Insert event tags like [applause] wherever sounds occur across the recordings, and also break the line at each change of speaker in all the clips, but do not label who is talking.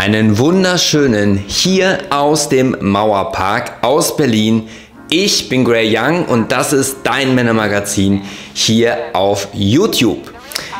Einen wunderschönen hier aus dem Mauerpark aus Berlin. Ich bin Gray Young und das ist dein Männermagazin hier auf YouTube.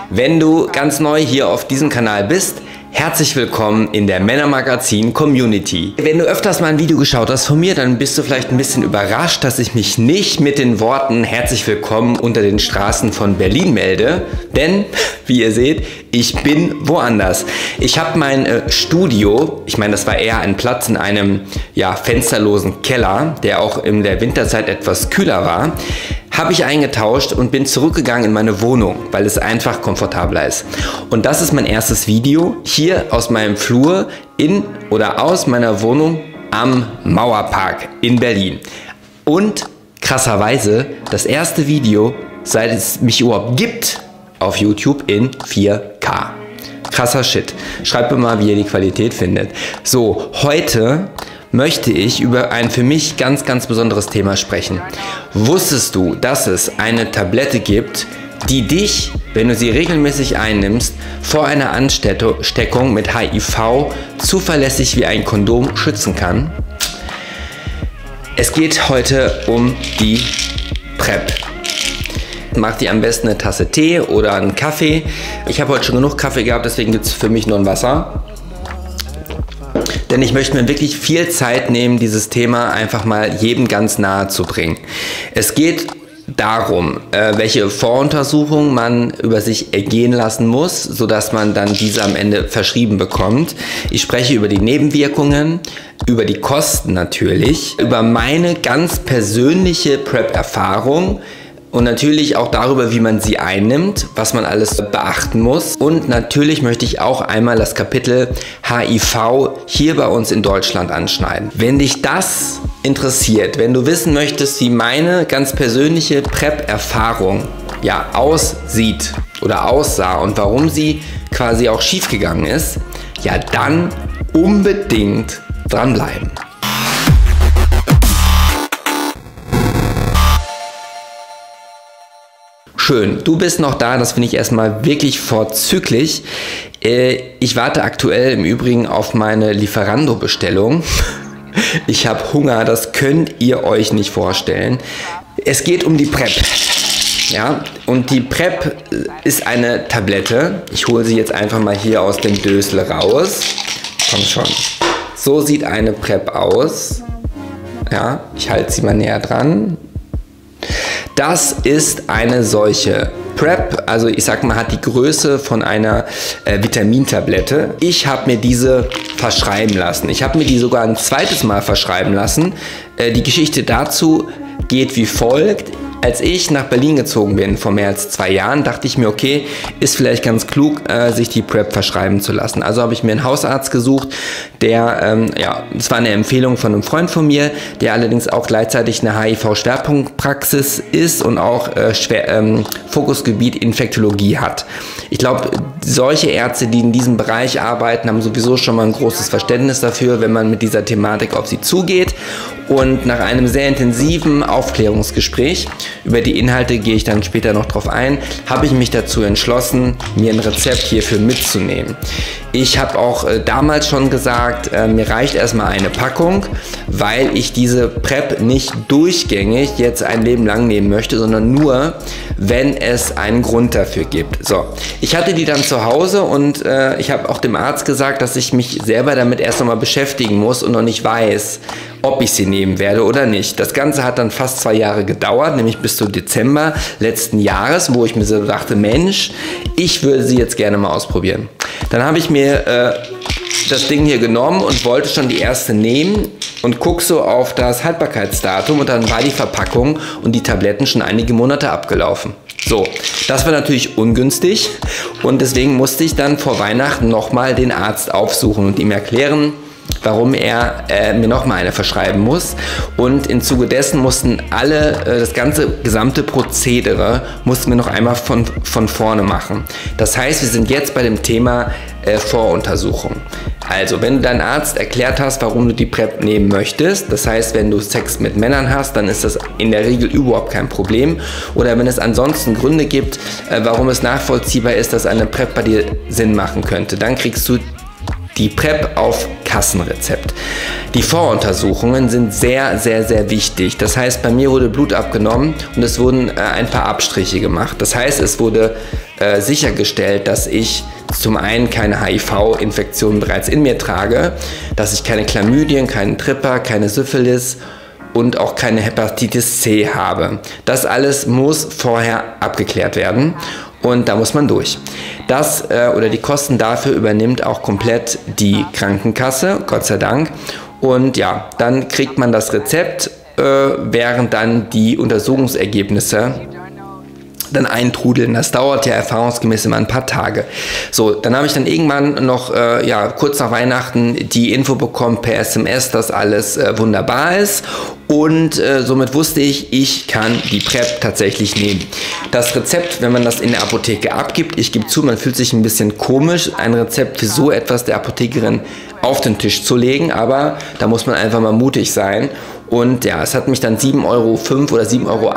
Wenn du ganz neu hier auf diesem Kanal bist, Herzlich willkommen in der Männermagazin Community. Wenn du öfters mal ein Video geschaut hast von mir, dann bist du vielleicht ein bisschen überrascht, dass ich mich nicht mit den Worten Herzlich willkommen unter den Straßen von Berlin melde. Denn, [laughs] wie ihr seht, ich bin woanders. Ich habe mein äh, Studio, ich meine, das war eher ein Platz in einem ja, fensterlosen Keller, der auch in der Winterzeit etwas kühler war habe ich eingetauscht und bin zurückgegangen in meine Wohnung, weil es einfach komfortabler ist. Und das ist mein erstes Video hier aus meinem Flur in oder aus meiner Wohnung am Mauerpark in Berlin. Und krasserweise das erste Video, seit es mich überhaupt gibt, auf YouTube in 4K. Krasser Shit. Schreibt mir mal, wie ihr die Qualität findet. So, heute möchte ich über ein für mich ganz, ganz besonderes Thema sprechen. Wusstest du, dass es eine Tablette gibt, die dich, wenn du sie regelmäßig einnimmst, vor einer Ansteckung mit HIV zuverlässig wie ein Kondom schützen kann? Es geht heute um die PrEP. Mach dir am besten eine Tasse Tee oder einen Kaffee. Ich habe heute schon genug Kaffee gehabt, deswegen gibt es für mich nur ein Wasser. Denn ich möchte mir wirklich viel Zeit nehmen, dieses Thema einfach mal jedem ganz nahe zu bringen. Es geht darum, äh, welche Voruntersuchungen man über sich ergehen lassen muss, sodass man dann diese am Ende verschrieben bekommt. Ich spreche über die Nebenwirkungen, über die Kosten natürlich, über meine ganz persönliche PrEP-Erfahrung, und natürlich auch darüber, wie man sie einnimmt, was man alles beachten muss. Und natürlich möchte ich auch einmal das Kapitel HIV hier bei uns in Deutschland anschneiden. Wenn dich das interessiert, wenn du wissen möchtest, wie meine ganz persönliche PrEP-Erfahrung ja aussieht oder aussah und warum sie quasi auch schiefgegangen ist, ja dann unbedingt dranbleiben. Schön, du bist noch da, das finde ich erstmal wirklich vorzüglich. Äh, ich warte aktuell im Übrigen auf meine Lieferando-Bestellung. [laughs] Ich habe Hunger, das könnt ihr euch nicht vorstellen. Es geht um die PrEP. Ja, und die PrEP ist eine Tablette. Ich hole sie jetzt einfach mal hier aus dem Dösel raus. Komm schon. So sieht eine PrEP aus. Ja, ich halte sie mal näher dran. Das ist eine solche PrEP, also ich sag mal, hat die Größe von einer äh, Vitamintablette. Ich habe mir diese verschreiben lassen. Ich habe mir die sogar ein zweites Mal verschreiben lassen. Äh, die Geschichte dazu geht wie folgt. Als ich nach Berlin gezogen bin, vor mehr als zwei Jahren, dachte ich mir, okay, ist vielleicht ganz klug, äh, sich die PrEP verschreiben zu lassen. Also habe ich mir einen Hausarzt gesucht, der, ähm, ja, das war eine Empfehlung von einem Freund von mir, der allerdings auch gleichzeitig eine HIV-Schwerpunktpraxis ist und auch äh, schwer, ähm, Fokusgebiet Infektologie hat. Ich glaube, solche Ärzte, die in diesem Bereich arbeiten, haben sowieso schon mal ein großes Verständnis dafür, wenn man mit dieser Thematik auf sie zugeht. Und nach einem sehr intensiven Aufklärungsgespräch, über die Inhalte gehe ich dann später noch drauf ein, habe ich mich dazu entschlossen, mir ein Rezept hierfür mitzunehmen. Ich habe auch äh, damals schon gesagt, äh, mir reicht erstmal eine Packung, weil ich diese PrEP nicht durchgängig jetzt ein Leben lang nehmen möchte, sondern nur, wenn es einen Grund dafür gibt. So, ich hatte die dann zu Hause und äh, ich habe auch dem Arzt gesagt, dass ich mich selber damit erst einmal beschäftigen muss und noch nicht weiß, ob ich sie nehmen werde oder nicht. Das Ganze hat dann fast zwei Jahre gedauert, nämlich bis zu Dezember letzten Jahres, wo ich mir so dachte, Mensch, ich würde sie jetzt gerne mal ausprobieren. Dann habe ich mir äh, das Ding hier genommen und wollte schon die erste nehmen und guck so auf das Haltbarkeitsdatum und dann war die Verpackung und die Tabletten schon einige Monate abgelaufen. So, das war natürlich ungünstig und deswegen musste ich dann vor Weihnachten nochmal den Arzt aufsuchen und ihm erklären, warum er äh, mir nochmal eine verschreiben muss. Und im Zuge dessen mussten alle, äh, das ganze gesamte Prozedere mussten wir noch einmal von, von vorne machen. Das heißt, wir sind jetzt bei dem Thema äh, Voruntersuchung. Also, wenn du deinen Arzt erklärt hast, warum du die PrEP nehmen möchtest, das heißt, wenn du Sex mit Männern hast, dann ist das in der Regel überhaupt kein Problem. Oder wenn es ansonsten Gründe gibt, äh, warum es nachvollziehbar ist, dass eine PrEP bei dir Sinn machen könnte, dann kriegst du die PrEP auf Kassenrezept. Die Voruntersuchungen sind sehr, sehr, sehr wichtig. Das heißt, bei mir wurde Blut abgenommen und es wurden äh, ein paar Abstriche gemacht. Das heißt, es wurde äh, sichergestellt, dass ich zum einen keine HIV-Infektion bereits in mir trage, dass ich keine Chlamydien, keinen Tripper, keine Syphilis und auch keine Hepatitis C habe. Das alles muss vorher abgeklärt werden und da muss man durch. Das äh, oder die Kosten dafür übernimmt auch komplett die Krankenkasse, Gott sei Dank. Und ja, dann kriegt man das Rezept, äh, während dann die Untersuchungsergebnisse dann eintrudeln. Das dauert ja erfahrungsgemäß immer ein paar Tage. So, dann habe ich dann irgendwann noch, äh, ja, kurz nach Weihnachten die Info bekommen per SMS, dass alles äh, wunderbar ist. Und äh, somit wusste ich, ich kann die PrEP tatsächlich nehmen. Das Rezept, wenn man das in der Apotheke abgibt, ich gebe zu, man fühlt sich ein bisschen komisch, ein Rezept für so etwas der Apothekerin auf den Tisch zu legen, aber da muss man einfach mal mutig sein. Und ja, es hat mich dann 7,05 Euro oder 7,08 Euro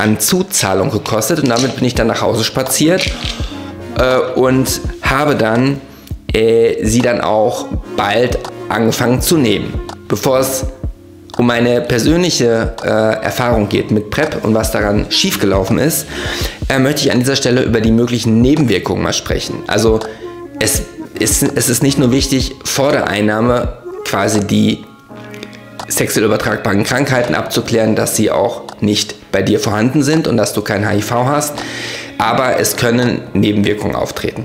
an Zuzahlung gekostet und damit bin ich dann nach Hause spaziert äh, und habe dann äh, sie dann auch bald angefangen zu nehmen. Bevor es um meine persönliche äh, Erfahrung geht mit PrEP und was daran schiefgelaufen ist, äh, möchte ich an dieser Stelle über die möglichen Nebenwirkungen mal sprechen. Also es ist, es ist nicht nur wichtig, vor der Einnahme quasi die sexuell übertragbaren Krankheiten abzuklären, dass sie auch nicht bei dir vorhanden sind und dass du kein HIV hast. Aber es können Nebenwirkungen auftreten.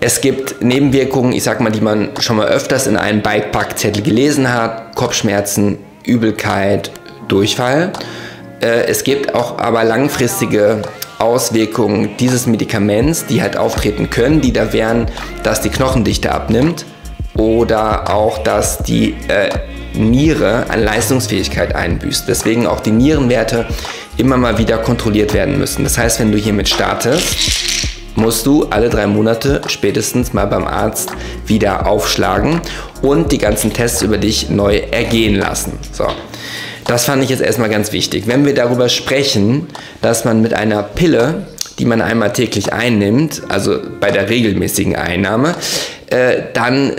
Es gibt Nebenwirkungen, ich sag mal, die man schon mal öfters in einem Bikepackzettel gelesen hat: Kopfschmerzen, Übelkeit, Durchfall. Äh, es gibt auch aber langfristige Auswirkungen dieses Medikaments, die halt auftreten können, die da wären, dass die Knochendichte abnimmt oder auch, dass die äh, Niere an Leistungsfähigkeit einbüßt. Deswegen auch die Nierenwerte immer mal wieder kontrolliert werden müssen. Das heißt, wenn du hiermit startest, musst du alle drei Monate spätestens mal beim Arzt wieder aufschlagen und die ganzen Tests über dich neu ergehen lassen. So. Das fand ich jetzt erstmal ganz wichtig. Wenn wir darüber sprechen, dass man mit einer Pille, die man einmal täglich einnimmt, also bei der regelmäßigen Einnahme, äh, dann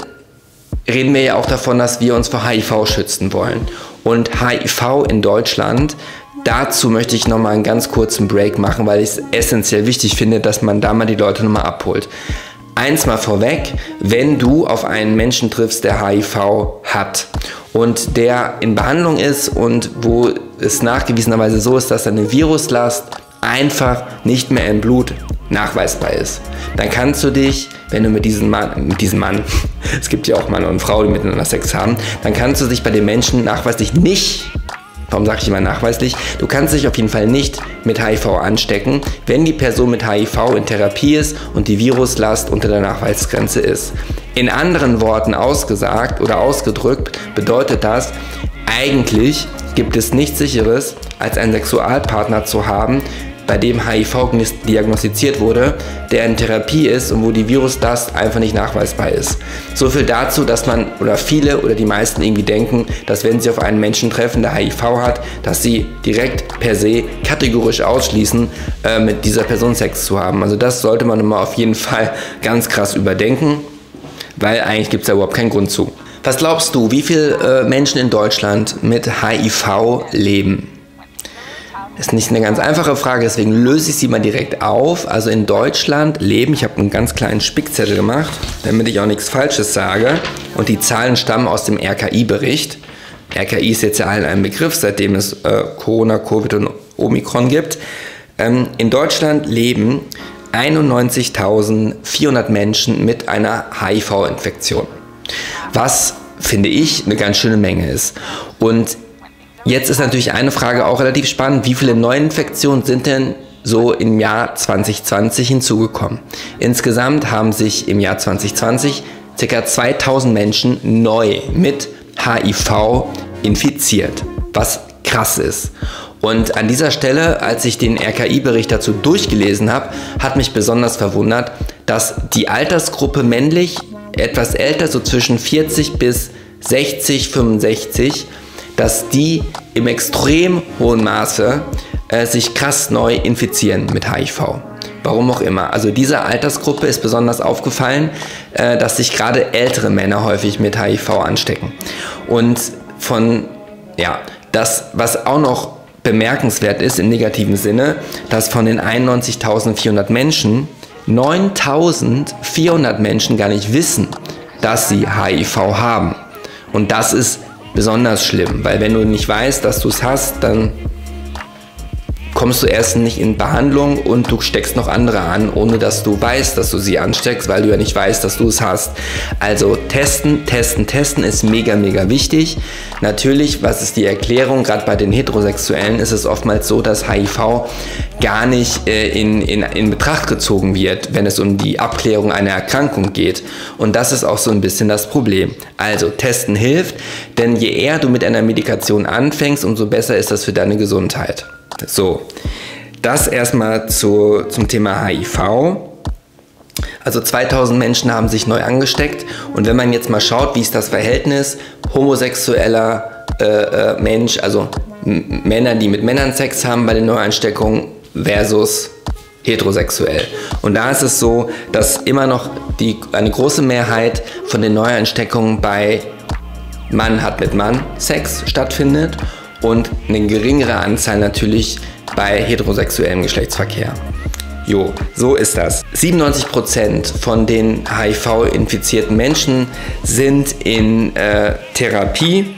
reden wir ja auch davon, dass wir uns vor HIV schützen wollen. Und HIV in Deutschland, dazu möchte ich nochmal einen ganz kurzen Break machen, weil ich es essentiell wichtig finde, dass man da mal die Leute nochmal abholt. Eins mal vorweg, wenn du auf einen Menschen triffst, der HIV hat und der in Behandlung ist und wo es nachgewiesenerweise so ist, dass seine Viruslast einfach nicht mehr im Blut nachweisbar ist, dann kannst du dich, wenn du mit diesem Mann, mit diesem Mann, [laughs] es gibt ja auch Mann und Frau, die miteinander Sex haben, dann kannst du dich bei den Menschen nachweislich nicht, warum sage ich immer nachweislich, du kannst dich auf jeden Fall nicht mit HIV anstecken, wenn die Person mit HIV in Therapie ist und die Viruslast unter der Nachweisgrenze ist. In anderen Worten ausgesagt oder ausgedrückt bedeutet das, eigentlich gibt es nichts sicheres, als einen Sexualpartner zu haben, bei dem HIV diagnostiziert wurde, der in Therapie ist und wo die Viruslast einfach nicht nachweisbar ist. So viel dazu, dass man oder viele oder die meisten irgendwie denken, dass wenn sie auf einen Menschen treffen, der HIV hat, dass sie direkt per se kategorisch ausschließen, äh, mit dieser Person Sex zu haben. Also das sollte man immer auf jeden Fall [laughs] ganz krass überdenken, weil eigentlich gibt es da überhaupt keinen Grund zu. Was glaubst du, wie viele äh, Menschen in Deutschland mit HIV leben? Ist nicht eine ganz einfache Frage, deswegen löse ich sie mal direkt auf. Also in Deutschland leben, ich habe einen ganz kleinen Spickzettel gemacht, damit ich auch nichts Falsches sage. Und die Zahlen stammen aus dem RKI-Bericht. RKI ist jetzt ja allen ein Begriff, seitdem es äh, Corona, Covid und Omikron gibt. Ähm, in Deutschland leben 91.400 Menschen mit einer HIV-Infektion. Was finde ich eine ganz schöne Menge ist. Und Jetzt ist natürlich eine Frage auch relativ spannend. Wie viele Neuinfektionen sind denn so im Jahr 2020 hinzugekommen? Insgesamt haben sich im Jahr 2020 ca. 2000 Menschen neu mit HIV infiziert, was krass ist. Und an dieser Stelle, als ich den RKI-Bericht dazu durchgelesen habe, hat mich besonders verwundert, dass die Altersgruppe männlich etwas älter, so zwischen 40 bis 60, 65, dass die im extrem hohen Maße äh, sich krass neu infizieren mit HIV. Warum auch immer. Also dieser Altersgruppe ist besonders aufgefallen, äh, dass sich gerade ältere Männer häufig mit HIV anstecken. Und von, ja, das, was auch noch bemerkenswert ist im negativen Sinne, dass von den 91.400 Menschen 9.400 Menschen gar nicht wissen, dass sie HIV haben. Und das ist besonders schlimm, weil wenn du nicht weißt, dass du es hast, dann kommst du erst nicht in Behandlung und du steckst noch andere an, ohne dass du weißt, dass du sie ansteckst, weil du ja nicht weißt, dass du es hast. Also testen, testen, testen ist mega, mega wichtig. Natürlich, was ist die Erklärung? Gerade bei den Heterosexuellen ist es oftmals so, dass HIV gar nicht äh, in, in, in Betracht gezogen wird, wenn es um die Abklärung einer Erkrankung geht. Und das ist auch so ein bisschen das Problem. Also testen hilft, denn je eher du mit einer Medikation anfängst, umso besser ist das für deine Gesundheit. So, das erstmal zu, zum Thema HIV. Also 2000 Menschen haben sich neu angesteckt und wenn man jetzt mal schaut, wie ist das Verhältnis homosexueller äh, äh, Mensch, also Männer, die mit Männern Sex haben bei den Neuansteckungen versus heterosexuell. Und da ist es so, dass immer noch die, eine große Mehrheit von den Neuansteckungen bei Mann hat mit Mann Sex stattfindet und eine geringere Anzahl natürlich bei heterosexuellem Geschlechtsverkehr. Jo, so ist das. 97% von den HIV-infizierten Menschen sind in äh, Therapie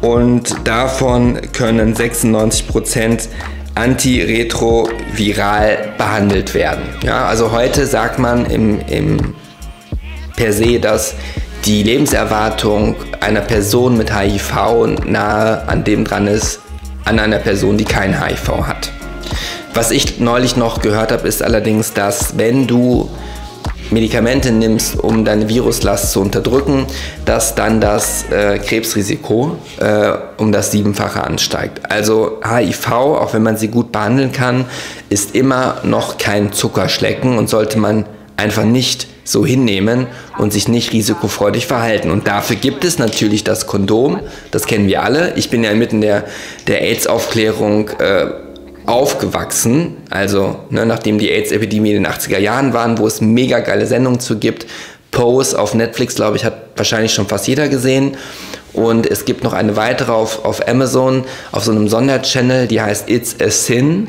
und davon können 96% antiretroviral behandelt werden. Ja, also heute sagt man im, im per se, dass die Lebenserwartung einer Person mit HIV nahe an dem dran ist, an einer Person, die kein HIV hat. Was ich neulich noch gehört habe, ist allerdings, dass wenn du Medikamente nimmst, um deine Viruslast zu unterdrücken, dass dann das äh, Krebsrisiko äh, um das Siebenfache ansteigt. Also HIV, auch wenn man sie gut behandeln kann, ist immer noch kein Zuckerschlecken und sollte man einfach nicht so hinnehmen und sich nicht risikofreudig verhalten. Und dafür gibt es natürlich das Kondom, das kennen wir alle. Ich bin ja inmitten der, der AIDS-Aufklärung äh, aufgewachsen, also ne, nachdem die AIDS-Epidemie in den 80er Jahren waren, wo es mega geile Sendungen zu gibt. Pose auf Netflix, glaube ich, hat wahrscheinlich schon fast jeder gesehen. Und es gibt noch eine weitere auf, auf Amazon, auf so einem Sonderchannel, die heißt It's a Sin.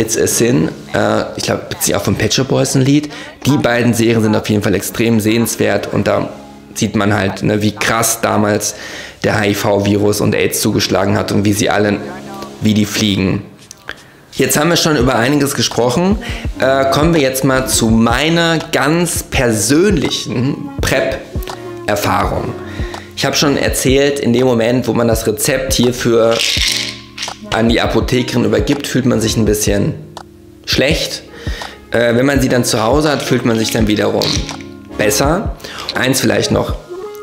It's a Sin. Äh, ich glaube, bezieht auch von Pet Shop Boys ein Lied. Die beiden Serien sind auf jeden Fall extrem sehenswert und da sieht man halt, ne, wie krass damals der HIV-Virus und AIDS zugeschlagen hat und wie sie alle, wie die fliegen. Jetzt haben wir schon über einiges gesprochen. Äh, kommen wir jetzt mal zu meiner ganz persönlichen PrEP-Erfahrung. Ich habe schon erzählt, in dem Moment, wo man das Rezept hierfür an die Apothekerin übergibt, fühlt man sich ein bisschen schlecht. Äh, wenn man sie dann zu Hause hat, fühlt man sich dann wiederum besser. Eins vielleicht noch.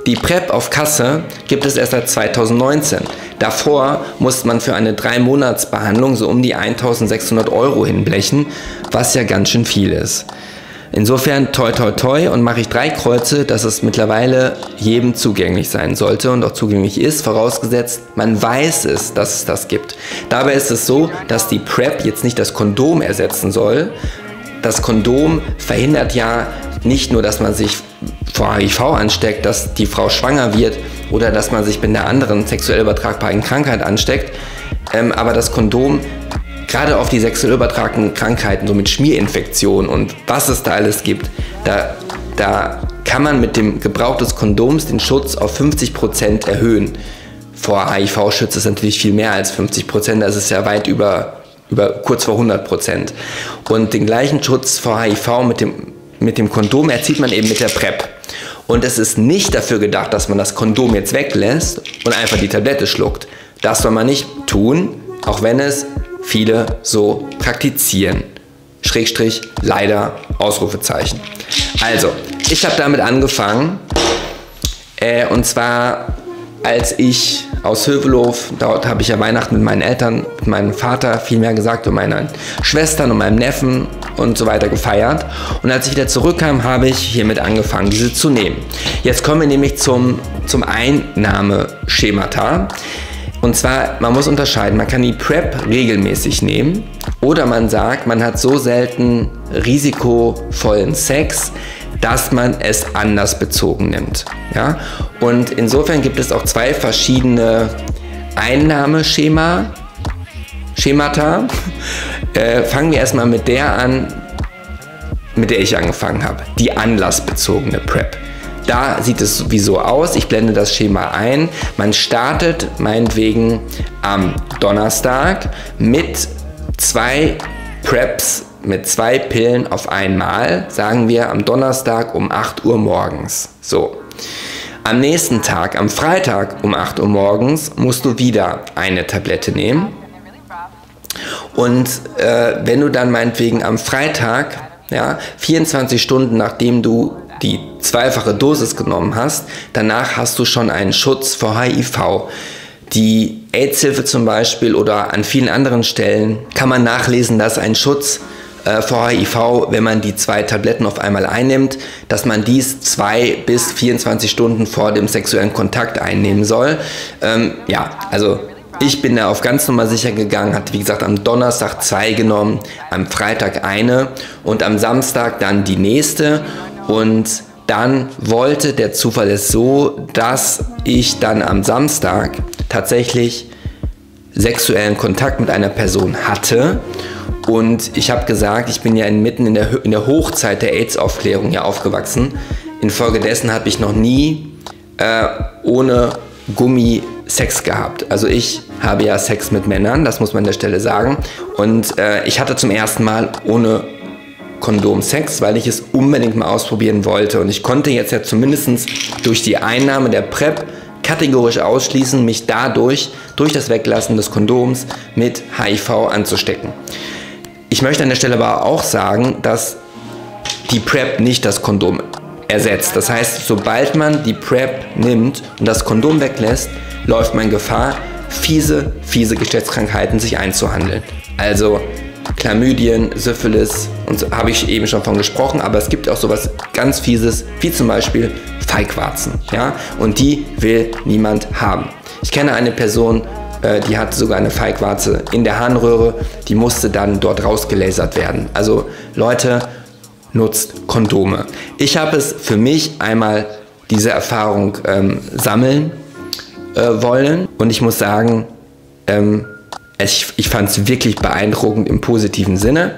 Die PrEP auf Kasse gibt es erst seit 2019. Davor musste man für eine 3-Monats-Behandlung so um die 1600 Euro hinblechen, was ja ganz schön viel ist. Insofern toi toi toi und mache ich drei Kreuze, dass es mittlerweile jedem zugänglich sein sollte und auch zugänglich ist, vorausgesetzt, man weiß es, dass es das gibt. Dabei ist es so, dass die PrEP jetzt nicht das Kondom ersetzen soll. Das Kondom verhindert ja nicht nur, dass man sich vor HIV ansteckt, dass die Frau schwanger wird oder dass man sich mit einer anderen sexuell übertragbaren Krankheit ansteckt, ähm, aber das Kondom gerade auf die sexuell übertragenen Krankheiten, so mit Schmierinfektionen und was es da alles gibt, da, da kann man mit dem Gebrauch des Kondoms den Schutz auf 50% erhöhen. Vor HIV schützt es natürlich viel mehr als 50%, das ist ja weit über, über kurz vor 100%. Und den gleichen Schutz vor HIV mit dem, mit dem Kondom erzielt man eben mit der PrEP. Und es ist nicht dafür gedacht, dass man das Kondom jetzt weglässt und einfach die Tablette schluckt. Das soll man nicht tun, auch wenn es viele so praktizieren. Schrägstrich, leider, Ausrufezeichen. Also, ich habe damit angefangen. Äh, und zwar, als ich aus Hövelhof, dort habe ich ja Weihnachten mit meinen Eltern, mit meinem Vater, vielmehr gesagt, und meinen Schwestern und meinem Neffen und so weiter gefeiert. Und als ich wieder zurückkam, habe ich hiermit angefangen, diese zu nehmen. Jetzt kommen wir nämlich zum, zum Einnahmeschemata. Und zwar, man muss unterscheiden, man kann die PrEP regelmäßig nehmen Oder man sagt, man hat so selten risikovollen Sex, dass man es anders bezogen nimmt. Ja? Und insofern gibt es auch zwei verschiedene Einnahmeschema, Schemata. Äh, fangen wir erstmal mit der an, mit der ich angefangen habe. Die anlassbezogene PrEP. Da sieht es sowieso aus. Ich blende das Schema ein. Man startet meinetwegen am Donnerstag mit zwei Preps mit zwei Pillen auf einmal, sagen wir am Donnerstag um 8 Uhr morgens. So. Am nächsten Tag, am Freitag um 8 Uhr morgens, musst du wieder eine Tablette nehmen. Und äh, wenn du dann meinetwegen am Freitag, ja, 24 Stunden nachdem du die zweifache Dosis genommen hast, danach hast du schon einen Schutz vor HIV. Die AIDS-Hilfe zum Beispiel oder an vielen anderen Stellen kann man nachlesen, dass ein Schutz äh, vor HIV, wenn man die zwei Tabletten auf einmal einnimmt, dass man dies zwei bis 24 Stunden vor dem sexuellen Kontakt einnehmen soll. Ähm, ja, also ich bin da auf ganz Nummer sicher gegangen, hatte wie gesagt am Donnerstag zwei genommen, am Freitag eine und am Samstag dann die nächste und dann wollte der Zufall es so, dass ich dann am Samstag tatsächlich sexuellen Kontakt mit einer Person hatte. Und ich habe gesagt, ich bin ja mitten in der, in der Hochzeit der AIDS-Aufklärung ja aufgewachsen. Infolgedessen habe ich noch nie äh, ohne Gummi Sex gehabt. Also ich habe ja Sex mit Männern, das muss man an der Stelle sagen. Und äh, ich hatte zum ersten Mal ohne Kondom Sex, weil ich es unbedingt mal ausprobieren wollte. Und ich konnte jetzt ja zumindest durch die Einnahme der PrEP kategorisch ausschließen, mich dadurch, durch das Weglassen des Kondoms, mit HIV anzustecken. Ich möchte an der Stelle aber auch sagen, dass die PrEP nicht das Kondom ersetzt. Das heißt, sobald man die PrEP nimmt und das Kondom weglässt, läuft man Gefahr, fiese, fiese Geschlechtskrankheiten sich einzuhandeln. Also Chlamydien, Syphilis und so habe ich eben schon von gesprochen, aber es gibt auch sowas ganz fieses, wie zum Beispiel Feigwarzen, ja, und die will niemand haben. Ich kenne eine Person, äh, die hatte sogar eine Feigwarze in der Harnröhre, die musste dann dort rausgelasert werden. Also Leute, nutzt Kondome. Ich habe es für mich einmal diese Erfahrung ähm, sammeln äh, wollen und ich muss sagen, ähm, ich, ich fand es wirklich beeindruckend im positiven Sinne.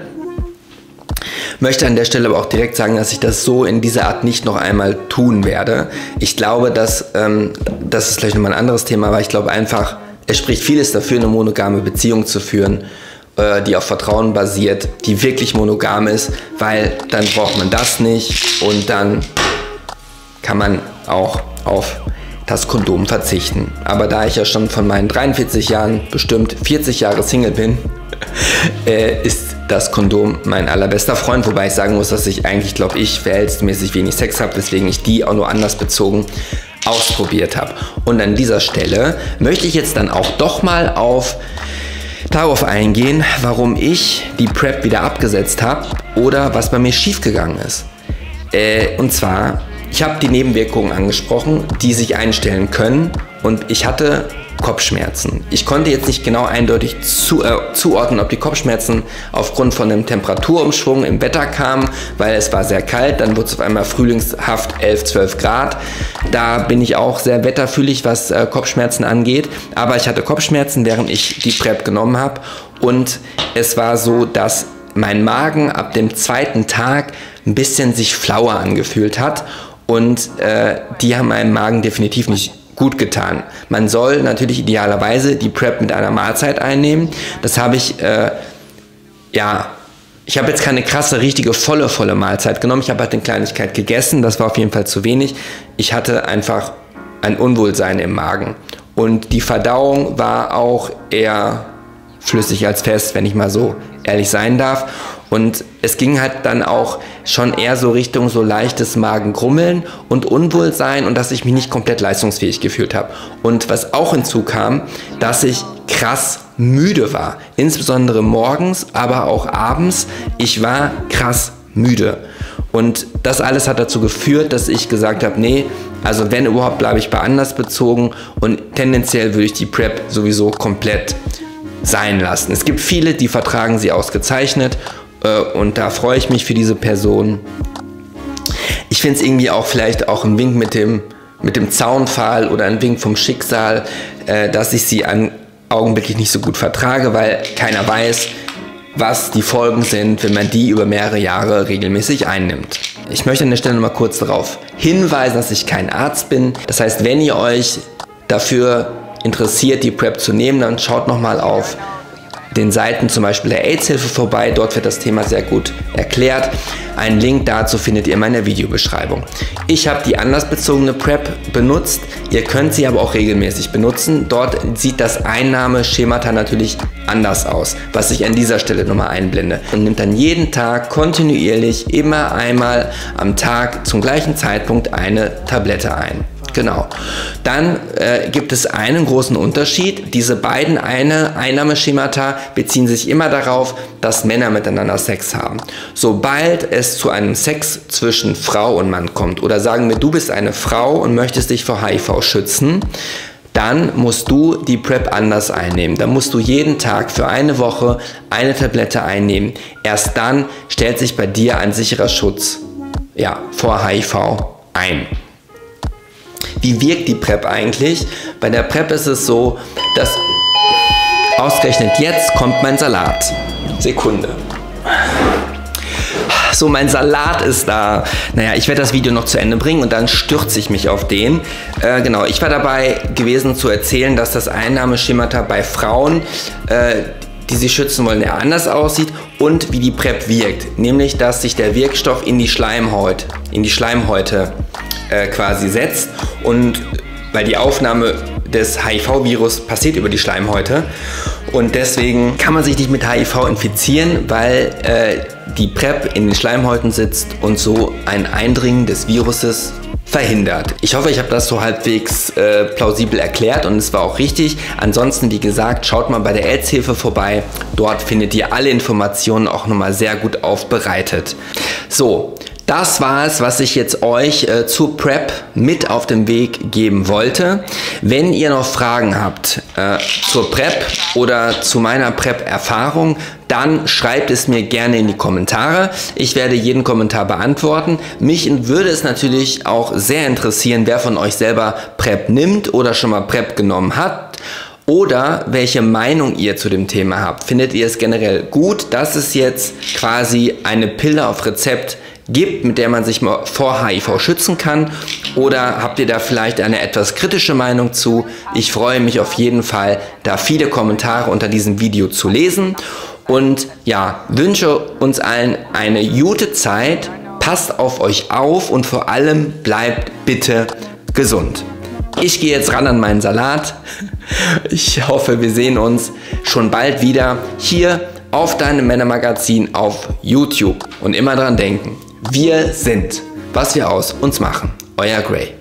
Möchte an der Stelle aber auch direkt sagen, dass ich das so in dieser Art nicht noch einmal tun werde. Ich glaube, dass ähm, das ist vielleicht nochmal ein anderes Thema, aber ich glaube einfach, es spricht vieles dafür, eine monogame Beziehung zu führen, äh, die auf Vertrauen basiert, die wirklich monogam ist, weil dann braucht man das nicht und dann kann man auch auf das Kondom verzichten. Aber da ich ja schon von meinen 43 Jahren bestimmt 40 Jahre Single bin, [laughs] äh, ist das Kondom mein allerbester Freund. Wobei ich sagen muss, dass ich eigentlich, glaube ich, verhältnismäßig wenig Sex habe, weswegen ich die auch nur anders bezogen ausprobiert habe. Und an dieser Stelle möchte ich jetzt dann auch doch mal auf darauf eingehen, warum ich die Prep wieder abgesetzt habe oder was bei mir schiefgegangen ist. Äh, und zwar ich habe die Nebenwirkungen angesprochen, die sich einstellen können und ich hatte Kopfschmerzen. Ich konnte jetzt nicht genau eindeutig zu, äh, zuordnen, ob die Kopfschmerzen aufgrund von einem Temperaturumschwung im Wetter kamen, weil es war sehr kalt, dann wurde es auf einmal frühlingshaft 11, 12 Grad. Da bin ich auch sehr wetterfühlig, was äh, Kopfschmerzen angeht, aber ich hatte Kopfschmerzen, während ich die PrEP genommen habe und es war so, dass mein Magen ab dem zweiten Tag ein bisschen sich flauer angefühlt hat und äh, die haben meinem Magen definitiv nicht gut getan. Man soll natürlich idealerweise die Prep mit einer Mahlzeit einnehmen. Das habe ich, äh, ja, ich habe jetzt keine krasse, richtige, volle, volle Mahlzeit genommen. Ich habe halt eine Kleinigkeit gegessen, das war auf jeden Fall zu wenig. Ich hatte einfach ein Unwohlsein im Magen. Und die Verdauung war auch eher flüssig als fest, wenn ich mal so ehrlich sein darf. Und es ging halt dann auch schon eher so Richtung so leichtes Magengrummeln und Unwohlsein und dass ich mich nicht komplett leistungsfähig gefühlt habe. Und was auch hinzukam, dass ich krass müde war. Insbesondere morgens, aber auch abends. Ich war krass müde. Und das alles hat dazu geführt, dass ich gesagt habe, nee, also wenn überhaupt bleibe ich bei anders bezogen und tendenziell würde ich die Prep sowieso komplett sein lassen. Es gibt viele, die vertragen sie ausgezeichnet und da freue ich mich für diese Person. Ich finde es irgendwie auch vielleicht auch ein Wink mit dem, mit dem Zaunpfahl oder ein Wink vom Schicksal, äh, dass ich sie an augenblicklich nicht so gut vertrage, weil keiner weiß, was die Folgen sind, wenn man die über mehrere Jahre regelmäßig einnimmt. Ich möchte an der Stelle mal kurz darauf hinweisen, dass ich kein Arzt bin. Das heißt, wenn ihr euch dafür interessiert, die PrEP zu nehmen, dann schaut noch mal auf den Seiten zum Beispiel der AIDS-Hilfe vorbei. Dort wird das Thema sehr gut erklärt. Einen Link dazu findet ihr in meiner Videobeschreibung. Ich habe die anlassbezogene PrEP benutzt. Ihr könnt sie aber auch regelmäßig benutzen. Dort sieht das Einnahmeschemata natürlich anders aus, was ich an dieser Stelle nochmal einblende. Und nimmt dann jeden Tag kontinuierlich immer einmal am Tag zum gleichen Zeitpunkt eine Tablette ein. Genau. Dann äh, gibt es einen großen Unterschied. Diese beiden eine Einnahmeschemata beziehen sich immer darauf, dass Männer miteinander Sex haben. Sobald es zu einem Sex zwischen Frau und Mann kommt oder sagen wir, du bist eine Frau und möchtest dich vor HIV schützen, dann musst du die PrEP anders einnehmen. Dann musst du jeden Tag für eine Woche eine Tablette einnehmen. Erst dann stellt sich bei dir ein sicherer Schutz ja, vor HIV ein. Wie wirkt die PrEP eigentlich? Bei der PrEP ist es so, dass ausgerechnet jetzt kommt mein Salat. Sekunde. So, mein Salat ist da. Naja, ich werde das Video noch zu Ende bringen und dann stürze ich mich auf den. Äh, genau, ich war dabei gewesen zu erzählen, dass das Einnahmeschemata bei Frauen, äh, die sich schützen wollen, eher anders aussieht und wie die PrEP wirkt. Nämlich, dass sich der Wirkstoff in die Schleimhaut, in die Schleimhäute äh, quasi setzt und weil die Aufnahme des HIV-Virus passiert über die Schleimhäute und deswegen kann man sich nicht mit HIV infizieren, weil äh, die PrEP in den Schleimhäuten sitzt und so ein Eindringen des Viruses verhindert. Ich hoffe, ich habe das so halbwegs äh, plausibel erklärt und es war auch richtig. Ansonsten, wie gesagt, schaut mal bei der AIDS-Hilfe vorbei. Dort findet ihr alle Informationen auch nochmal sehr gut aufbereitet. So, das war es, was ich jetzt euch äh, zur Prep mit auf den Weg geben wollte. Wenn ihr noch Fragen habt äh, zur Prep oder zu meiner Prep-Erfahrung, dann schreibt es mir gerne in die Kommentare. Ich werde jeden Kommentar beantworten. Mich würde es natürlich auch sehr interessieren, wer von euch selber Prep nimmt oder schon mal Prep genommen hat oder welche Meinung ihr zu dem Thema habt. Findet ihr es generell gut, dass es jetzt quasi eine Pille auf Rezept gibt, mit der man sich vor HIV schützen kann? Oder habt ihr da vielleicht eine etwas kritische Meinung zu? Ich freue mich auf jeden Fall, da viele Kommentare unter diesem Video zu lesen. Und ja, wünsche uns allen eine gute Zeit. Passt auf euch auf und vor allem bleibt bitte gesund. Ich gehe jetzt ran an meinen Salat. [laughs] Ich hoffe, wir sehen uns schon bald wieder hier auf deinem Männermagazin auf YouTube. Und immer dran denken, wir sind, was wir aus uns machen. Euer Gray.